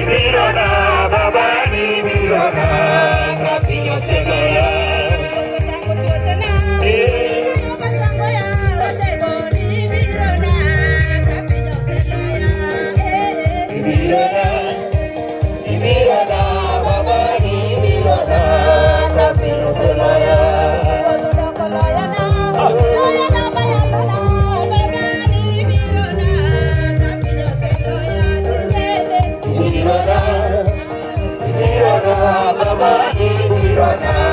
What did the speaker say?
Ibirona, baba ni Ibirona, kapino Hero now.